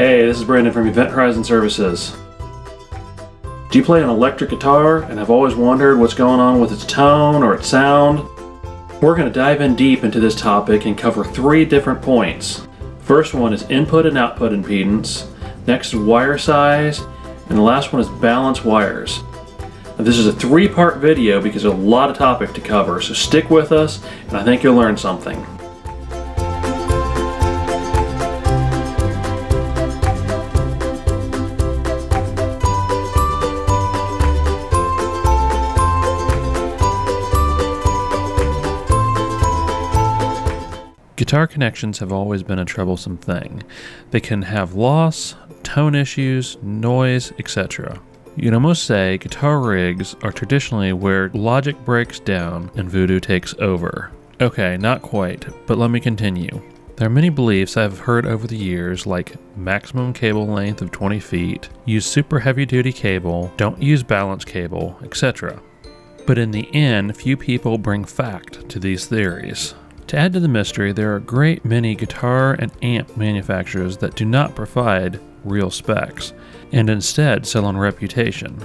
Hey, this is Brandon from Event Horizon Services. Do you play an electric guitar and have always wondered what's going on with its tone or its sound? We're going to dive in deep into this topic and cover three different points. First one is input and output impedance, next is wire size, and the last one is balance wires. Now, this is a three-part video because there's a lot of topic to cover, so stick with us and I think you'll learn something. Guitar connections have always been a troublesome thing. They can have loss, tone issues, noise, etc. You can almost say guitar rigs are traditionally where logic breaks down and voodoo takes over. Okay, not quite, but let me continue. There are many beliefs I've heard over the years, like maximum cable length of 20 feet, use super heavy duty cable, don't use balance cable, etc. But in the end, few people bring fact to these theories. To add to the mystery, there are a great many guitar and amp manufacturers that do not provide real specs, and instead sell on reputation.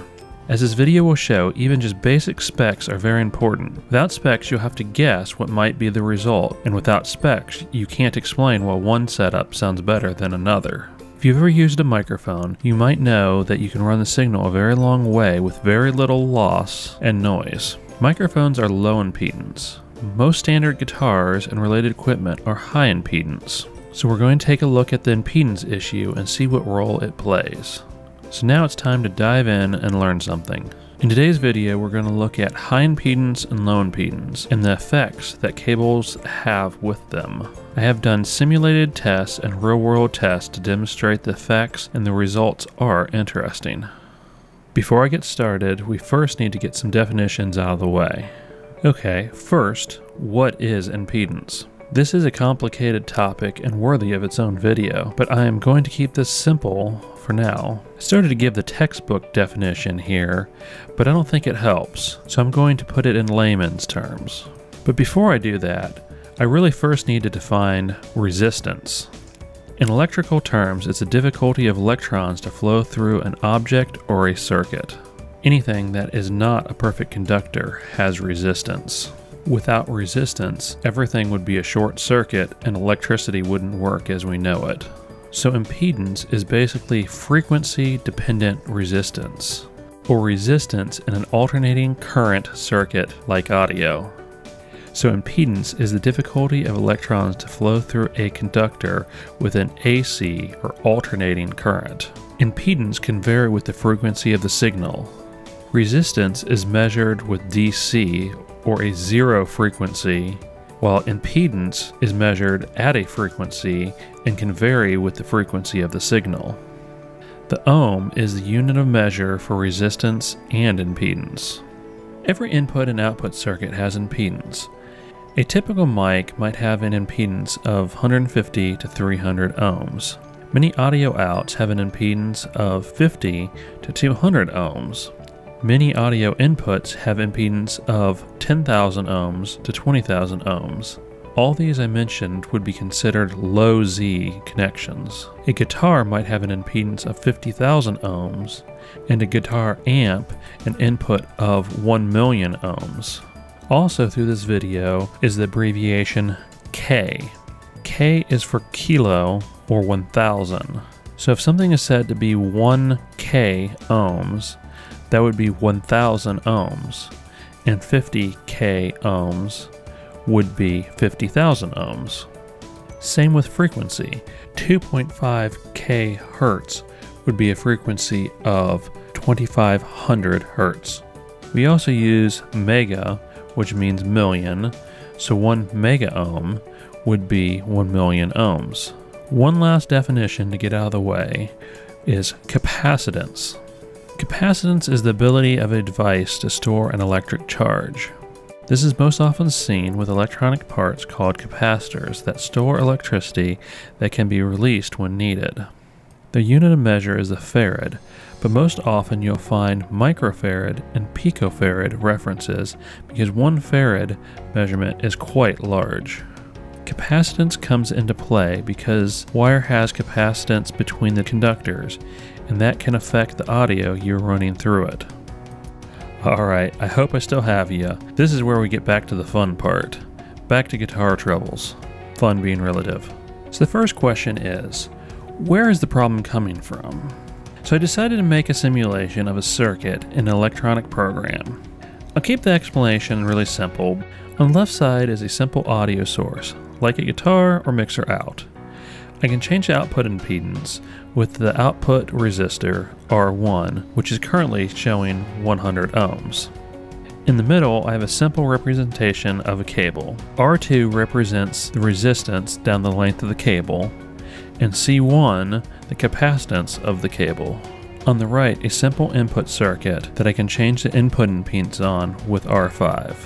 As this video will show, even just basic specs are very important. Without specs, you'll have to guess what might be the result, and without specs, you can't explain why one setup sounds better than another. If you've ever used a microphone, you might know that you can run the signal a very long way with very little loss and noise. Microphones are low impedance, most standard guitars and related equipment are high impedance, so we're going to take a look at the impedance issue and see what role it plays. So now it's time to dive in and learn something. In today's video, we're going to look at high impedance and low impedance and the effects that cables have with them. I have done simulated tests and real world tests to demonstrate the effects and the results are interesting. Before I get started, we first need to get some definitions out of the way. Okay, first, what is impedance? This is a complicated topic and worthy of its own video, but I am going to keep this simple for now. I started to give the textbook definition here, but I don't think it helps, so I'm going to put it in layman's terms. But before I do that, I really first need to define resistance. In electrical terms, it's the difficulty of electrons to flow through an object or a circuit. Anything that is not a perfect conductor has resistance. Without resistance, everything would be a short circuit and electricity wouldn't work as we know it. So impedance is basically frequency dependent resistance, or resistance in an alternating current circuit like audio. So impedance is the difficulty of electrons to flow through a conductor with an AC or alternating current. Impedance can vary with the frequency of the signal, Resistance is measured with DC or a zero frequency, while impedance is measured at a frequency and can vary with the frequency of the signal. The ohm is the unit of measure for resistance and impedance. Every input and output circuit has impedance. A typical mic might have an impedance of 150 to 300 ohms. Many audio outs have an impedance of 50 to 200 ohms. Many audio inputs have impedance of 10,000 ohms to 20,000 ohms. All these I mentioned would be considered low Z connections. A guitar might have an impedance of 50,000 ohms, and a guitar amp an input of 1 million ohms. Also through this video is the abbreviation K. K is for kilo or 1000. So if something is said to be 1K ohms, that would be 1000 ohms, and 50k ohms would be 50,000 ohms. Same with frequency. 2.5k hertz would be a frequency of 2500 hertz. We also use mega, which means million, so 1 mega ohm would be 1 million ohms. One last definition to get out of the way is capacitance. Capacitance is the ability of a device to store an electric charge. This is most often seen with electronic parts called capacitors that store electricity that can be released when needed. The unit of measure is a farad, but most often you'll find microfarad and picofarad references because one farad measurement is quite large. Capacitance comes into play because wire has capacitance between the conductors, and that can affect the audio you're running through it. Alright, I hope I still have you. This is where we get back to the fun part. Back to guitar troubles. Fun being relative. So the first question is, where is the problem coming from? So I decided to make a simulation of a circuit in an electronic program. I'll keep the explanation really simple. On the left side is a simple audio source, like a guitar or mixer out. I can change the output impedance with the output resistor R1, which is currently showing 100 ohms. In the middle, I have a simple representation of a cable. R2 represents the resistance down the length of the cable, and C1 the capacitance of the cable. On the right, a simple input circuit that I can change the input impedance on with R5.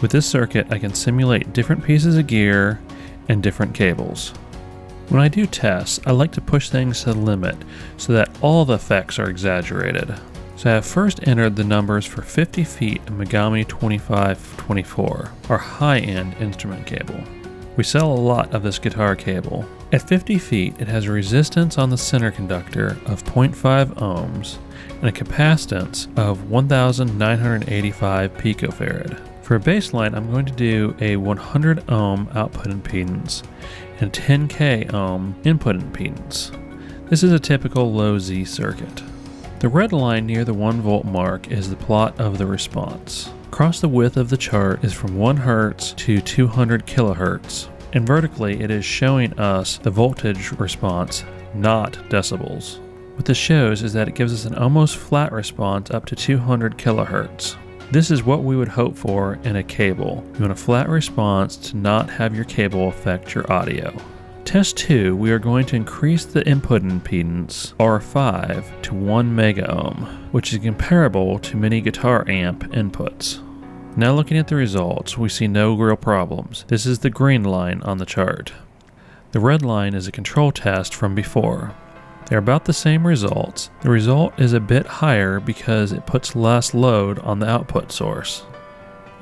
With this circuit, I can simulate different pieces of gear and different cables. When I do tests, I like to push things to the limit so that all the effects are exaggerated. So I have first entered the numbers for 50 feet of Mogami 2524, our high-end instrument cable. We sell a lot of this guitar cable. At 50 feet, it has a resistance on the center conductor of 0.5 ohms and a capacitance of 1985 picofarad. For a baseline, I'm going to do a 100 ohm output impedance and 10k ohm input impedance. This is a typical low Z circuit. The red line near the 1 volt mark is the plot of the response. Across the width of the chart is from 1 Hz to 200 kHz, and vertically it is showing us the voltage response, not decibels. What this shows is that it gives us an almost flat response up to 200 kHz. This is what we would hope for in a cable. You want a flat response to not have your cable affect your audio. Test 2, we are going to increase the input impedance, R5, to 1 megaohm, which is comparable to many guitar amp inputs. Now looking at the results, we see no real problems. This is the green line on the chart. The red line is a control test from before. They're about the same results. The result is a bit higher because it puts less load on the output source.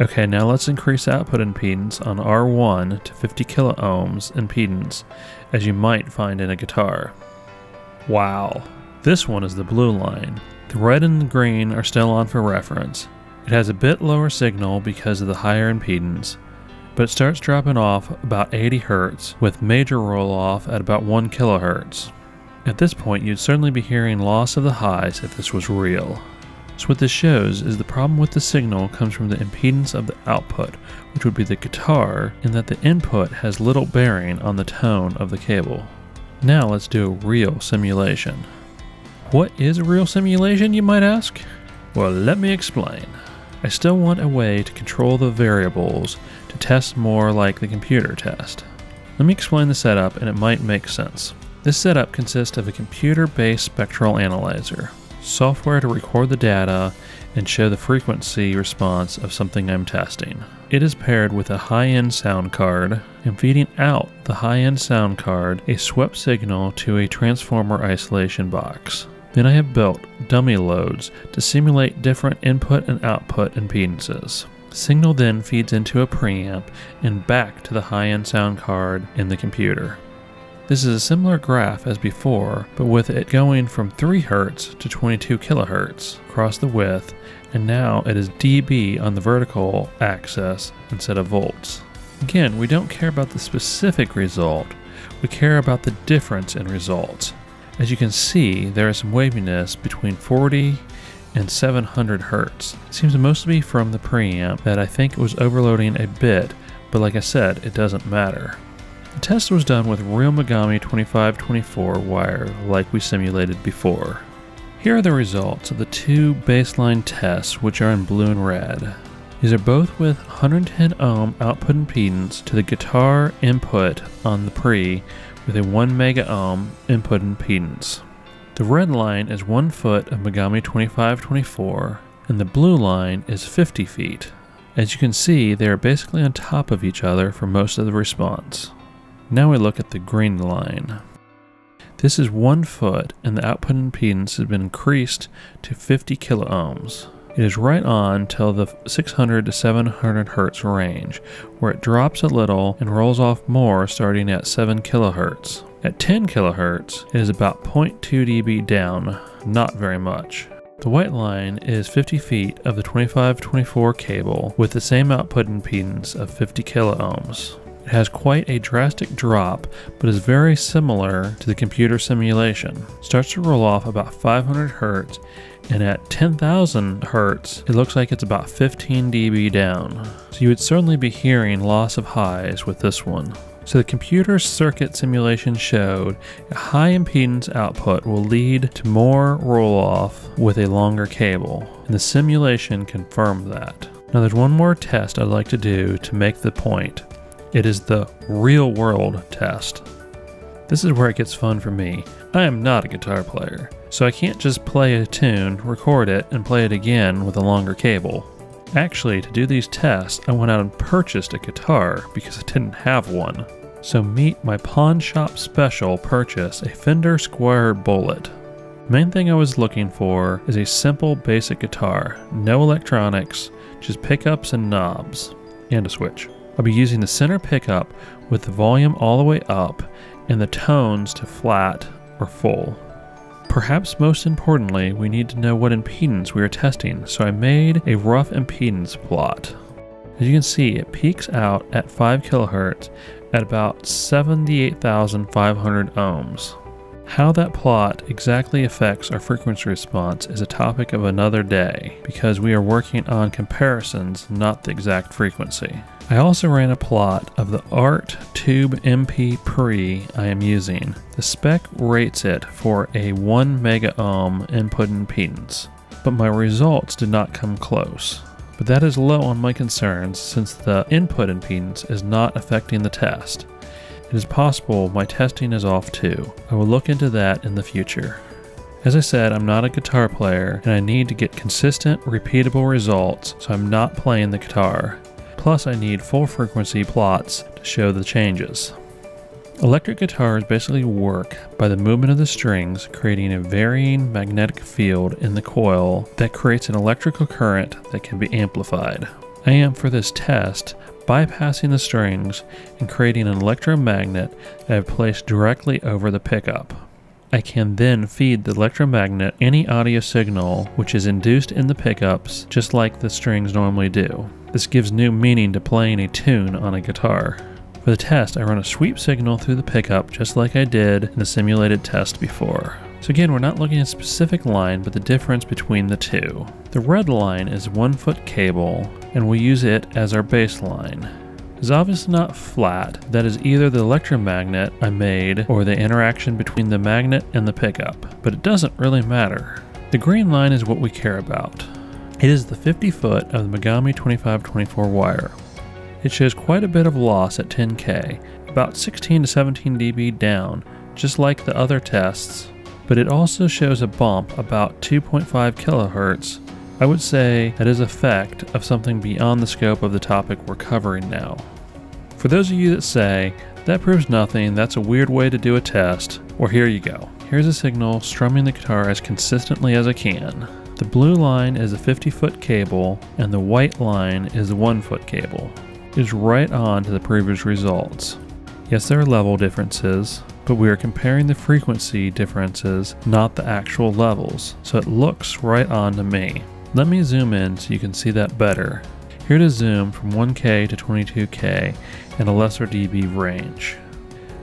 Okay, now let's increase output impedance on R1 to 50 kilo ohms impedance, as you might find in a guitar. Wow, this one is the blue line. The red and the green are still on for reference. It has a bit lower signal because of the higher impedance, but it starts dropping off about 80 Hz with major roll off at about 1 kHz. At this point, you'd certainly be hearing loss of the highs if this was real. So what this shows is the problem with the signal comes from the impedance of the output, which would be the guitar, in that the input has little bearing on the tone of the cable. Now let's do a real simulation. What is a real simulation, you might ask? Well, let me explain. I still want a way to control the variables to test more like the computer test. Let me explain the setup and it might make sense. This setup consists of a computer-based spectral analyzer, software to record the data and show the frequency response of something I'm testing. It is paired with a high-end sound card and feeding out the high-end sound card a swept signal to a transformer isolation box. Then I have built dummy loads to simulate different input and output impedances. Signal then feeds into a preamp and back to the high-end sound card in the computer. This is a similar graph as before, but with it going from 3 Hz to 22 kHz across the width, and now it is dB on the vertical axis instead of volts. Again, we don't care about the specific result, we care about the difference in results. As you can see, there is some waviness between 40 and 700 Hz. It seems to mostly be from the preamp that I think was overloading a bit, but like I said, it doesn't matter. The test was done with real Mogami 2524 wire like we simulated before. Here are the results of the two baseline tests which are in blue and red. These are both with 110 ohm output impedance to the guitar input on the pre with a 1 mega ohm input impedance. The red line is 1 foot of Mogami 2524 and the blue line is 50 feet. As you can see, they are basically on top of each other for most of the response. Now we look at the green line. This is one foot and the output impedance has been increased to 50 kilo ohms. It is right on till the 600 to 700 Hz range, where it drops a little and rolls off more starting at 7 kHz. At 10 kHz, it is about 0.2 dB down, not very much. The white line is 50 feet of the 2524 cable with the same output impedance of 50 kiloohms. It has quite a drastic drop, but is very similar to the computer simulation. It starts to roll off about 500 Hz, and at 10,000 Hz, it looks like it's about 15 dB down. So you would certainly be hearing loss of highs with this one. So the computer circuit simulation showed a high impedance output will lead to more roll off with a longer cable, and the simulation confirmed that. Now there's one more test I'd like to do to make the point. It is the real world test. This is where it gets fun for me. I am not a guitar player, so I can't just play a tune, record it, and play it again with a longer cable. Actually, to do these tests, I went out and purchased a guitar because I didn't have one. So meet my pawn shop special purchase, a Fender Squier Bullet. Main thing I was looking for is a simple basic guitar, no electronics, just pickups and knobs, and a switch. I'll be using the center pickup with the volume all the way up and the tones to flat or full. Perhaps most importantly, we need to know what impedance we are testing, so I made a rough impedance plot. As you can see, it peaks out at 5 kHz at about 78,500 ohms. How that plot exactly affects our frequency response is a topic of another day because we are working on comparisons, not the exact frequency. I also ran a plot of the ART Tube MP Pre I am using. The spec rates it for a 1 mega ohm input impedance, but my results did not come close but that is low on my concerns since the input impedance is not affecting the test. It is possible my testing is off too. I will look into that in the future. As I said, I'm not a guitar player and I need to get consistent, repeatable results, so I'm not playing the guitar. Plus, I need full frequency plots to show the changes. Electric guitars basically work by the movement of the strings creating a varying magnetic field in the coil that creates an electrical current that can be amplified. I am for this test bypassing the strings and creating an electromagnet that I have placed directly over the pickup. I can then feed the electromagnet any audio signal which is induced in the pickups just like the strings normally do. This gives new meaning to playing a tune on a guitar. For the test, I run a sweep signal through the pickup just like I did in the simulated test before. So again, we're not looking at a specific line, but the difference between the two. The red line is one foot cable, and we use it as our baseline. It's obviously not flat, that is either the electromagnet I made or the interaction between the magnet and the pickup, but it doesn't really matter. The green line is what we care about. It is the 50 foot of the Mogami 2524 wire. It shows quite a bit of loss at 10K, about 16 to 17 dB down, just like the other tests, but it also shows a bump about 2.5 kHz. I would say that is effect of something beyond the scope of the topic we're covering now. For those of you that say, that proves nothing, that's a weird way to do a test, well here you go. Here's a signal strumming the guitar as consistently as I can. The blue line is a 50 foot cable and the white line is a 1 foot cable is right on to the previous results. Yes, there are level differences, but we are comparing the frequency differences, not the actual levels, so it looks right on to me. Let me zoom in so you can see that better. Here to zoom from 1K to 22K in a lesser dB range.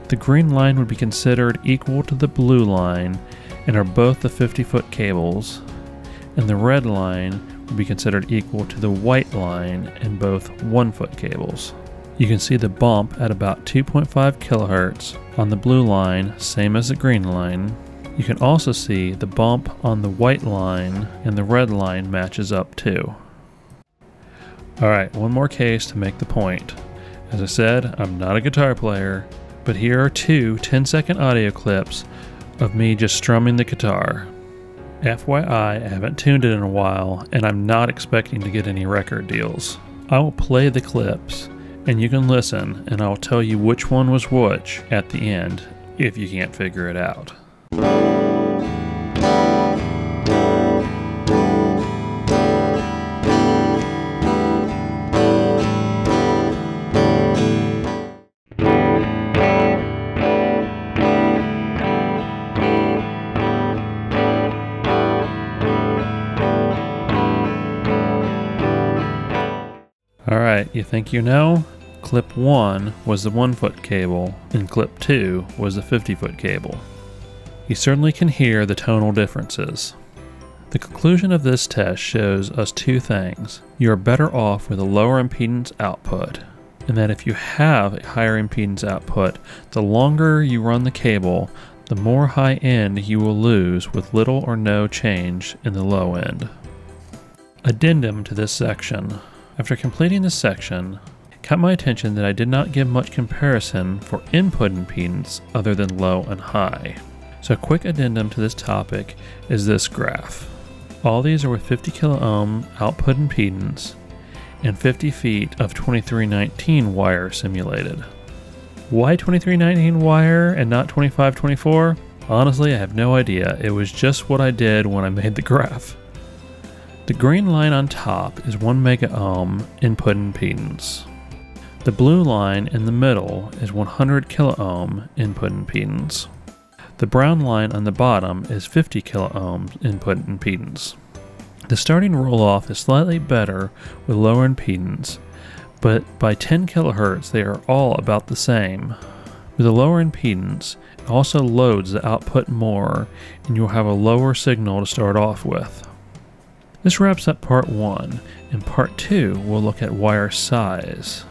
The green line would be considered equal to the blue line and are both the 50 foot cables, and the red line would be considered equal to the white line in both 1 foot cables. You can see the bump at about 2.5 kHz on the blue line, same as the green line. You can also see the bump on the white line and the red line matches up too. Alright, one more case to make the point. As I said, I'm not a guitar player, but here are two 10 second audio clips of me just strumming the guitar. FYI, I haven't tuned it in a while, and I'm not expecting to get any record deals. I will play the clips, and you can listen, and I'll tell you which one was which at the end if you can't figure it out. You think you know? Clip 1 was the 1 foot cable, and clip 2 was the 50 foot cable. You certainly can hear the tonal differences. The conclusion of this test shows us two things. You are better off with a lower impedance output, and that if you have a higher impedance output, the longer you run the cable, the more high end you will lose with little or no change in the low end. Addendum to this section. After completing this section, it caught my attention that I did not give much comparison for input impedance other than low and high. So a quick addendum to this topic is this graph. All these are with 50 kilo ohm output impedance and 50 feet of 2319 wire simulated. Why 2319 wire and not 2524? Honestly, I have no idea. It was just what I did when I made the graph. The green line on top is 1 mega ohm input impedance. The blue line in the middle is 100 kilo ohm input impedance. The brown line on the bottom is 50 kilo ohms input impedance. The starting roll off is slightly better with lower impedance, but by 10 kilohertz they are all about the same. With a lower impedance, it also loads the output more and you'll have a lower signal to start off with. This wraps up part 1. In part 2, we'll look at wire size.